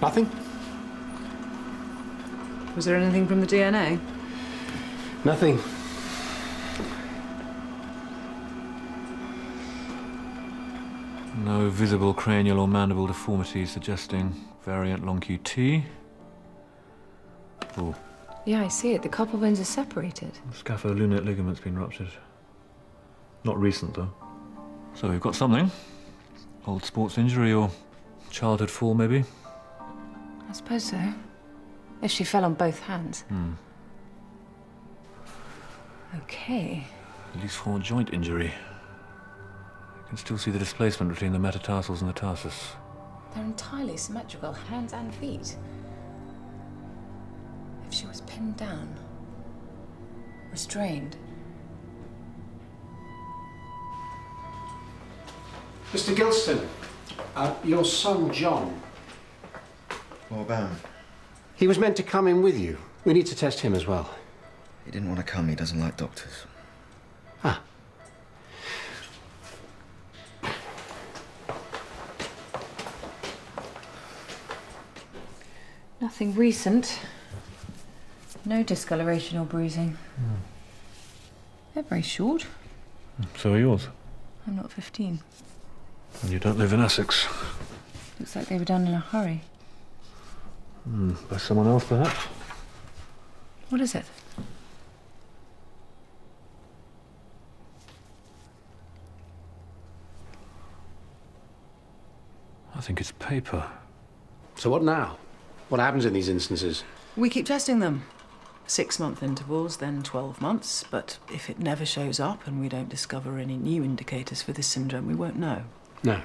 Nothing? Was there anything from the DNA? Nothing. No visible cranial or mandible deformity suggesting variant long QT. Oh, Yeah, I see it. The carpal bones are separated. scapholunate ligament's been ruptured. Not recent, though. So we've got something. Old sports injury or childhood fall, maybe? I suppose so. If she fell on both hands. Hmm. Okay. At least for joint injury. You can still see the displacement between the metatarsals and the tarsus. They're entirely symmetrical, hands and feet. If she was pinned down, restrained, Mr. Gilston, uh, your son John. What about him? He was meant to come in with you. We need to test him as well. He didn't want to come. He doesn't like doctors. Ah. nothing recent. No discoloration or bruising. They're very short. So are yours. I'm not 15. And you don't live in Essex. Looks like they were done in a hurry. Hmm, by someone else, perhaps? What is it? I think it's paper. So what now? What happens in these instances? We keep testing them. Six month intervals, then 12 months. But if it never shows up and we don't discover any new indicators for this syndrome, we won't know. No.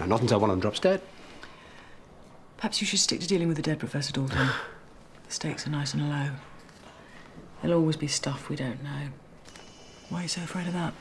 No, not until one of them drops dead. Perhaps you should stick to dealing with the dead, Professor Dalton. the stakes are nice and low. There'll always be stuff we don't know. Why are you so afraid of that?